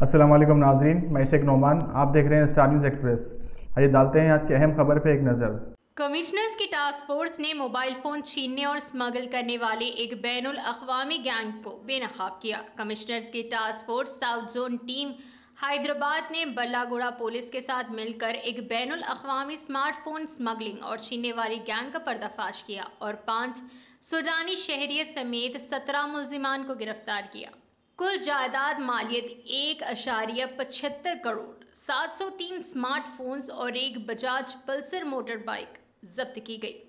السلام علیکم ناظرین، میں شیخ نعمان، آپ دیکھ رہے ہیں اسٹار نیوز ایکسپریس آئیے ڈالتے ہیں آج کی اہم خبر پہ ایک نظر۔ کمشنرز کی ٹاسک فورس نے موبائل فون چھیننے اور سمگل کرنے والے ایک بین الاقوامی گینگ کو بے نقاب کیا۔ کمشنرز کی task force south zone team Hyderabad نے بلا گوڑا پولیس کے ساتھ مل کر ایک بین الاقوامی سمارٹ فون سمگلنگ اور چھیننے والی گینگ کا پردہ فاش کیا اور پانچ سوڈانی شہریت سمیت سترہ ملزمان کو گرفتار کیا۔ کل جائیداد مالیت ایک اشاریہ پچھتر کروڑ، سات سو تین سمارٹ فونز اور ایک بجاج پلسر موٹر بائک ضبط کی گئی۔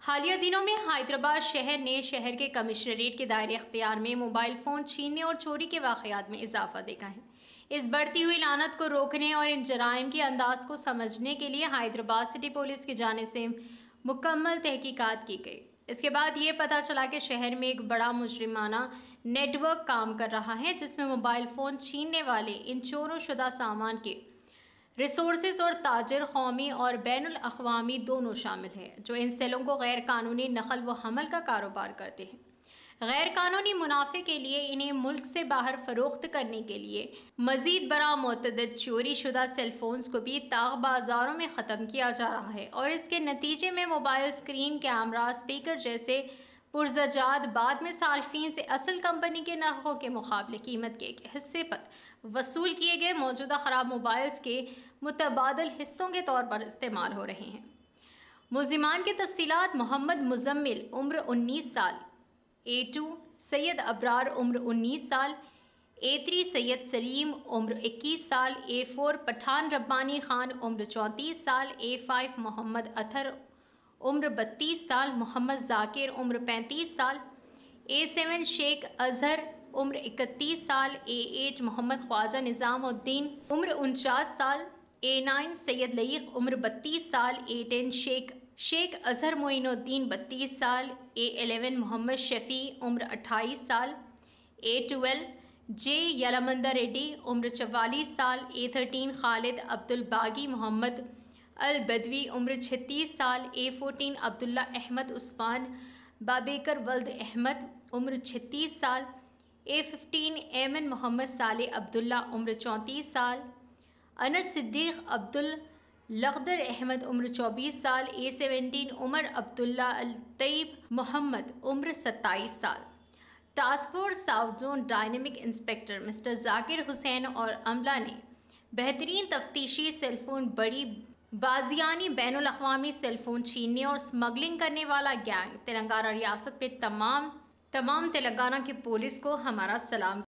حالیہ دنوں میں حیدرآباد شہر نے شہر کے کمشنریٹ کے دائرے اختیار میں موبائل فون چھیننے اور چوری کے واقعات میں اضافہ دیکھا ہے۔ اس بڑھتی ہوئی لانت کو روکنے اور ان جرائم کے انداز کو سمجھنے کے لیے حیدرآباد سٹی پولیس کی جانب سے مکمل تحقیقات کی گئی۔ اس کے بعد یہ پتا چلا کہ شہر میں ایک بڑا مجرمانہ نیٹ ورک کام کر رہا ہے، جس میں موبائل فون چھیننے والے، ان چوروں شدہ سامان کے ریسورسز اور تاجر، قومی اور بین الاقوامی دونوں شامل ہیں، جو ان سیلوں کو غیر قانونی نقل و حمل کا کاروبار کرتے ہیں۔ غیر قانونی منافع کے لیے انہیں ملک سے باہر فروخت کرنے کے لیے مزید برآں متعدد چوری شدہ سیل فونز کو بھی تاغ بازاروں میں ختم کیا جا رہا ہے اور اس کے نتیجے میں موبائل سکرین کیمرہ سپیکر جیسے پرزجات بعد میں صارفین سے اصل کمپنی کے نرخوں کے مقابلے قیمت کے ایک حصے پر وصول کیے گئے موجودہ خراب موبائلز کے متبادل حصوں کے طور پر استعمال ہو رہے ہیں۔ ملزمان کی تفصیلات محمد مزمل، عمر انیس سال اے ٹو سید ابرار عمر انیس سال اے تھری سید سلیم عمر اکیس سال اے فور پٹھان ربانی خان عمر چونتیس سال اے فائیو محمد اتھر عمر بتیس سال محمد ذاکر عمر پینتیس سال اے سیون شیخ اظہر عمر اکتیس سال اے ایٹ محمد خواجہ نظام الدین عمر انچاس سال اے نائن سید لئیق عمر بتیس سال اے ٹین شیخ شیخ اظہر معین الدین بتیس سال، اے الیون محمد شفیع، عمر اٹھائیس سال، اے ٹویلو جے یلمندر ریڈی، عمر چوالیس سال، اے تھرٹین خالد عبد الباغی محمد البدوی، عمر چھتیس سال، اے فورٹین عبداللہ احمد عثمان، بابیکر ولد احمد، عمر چھتیس سال، اے ففٹین ایمن محمد صالح عبداللہ، عمر چونتیس سال، انس صدیق عبد لغدر احمد عمر چوبیس سال اے سیونٹین عمر عبداللہ الطیب محمد عمر ستائیس سال۔ Task force south zone dynamic inspector mister Zakir Hussain اور عملہ نے بہترین تفتیشی سیل فون بڑی بازیانی بین الاقوامی سیل فون چھیننے اور سمگلنگ کرنے والا گینگ تلنگانہ ریاست پہ تمام تمام تلنگانہ کی پولیس کو ہمارا سلام۔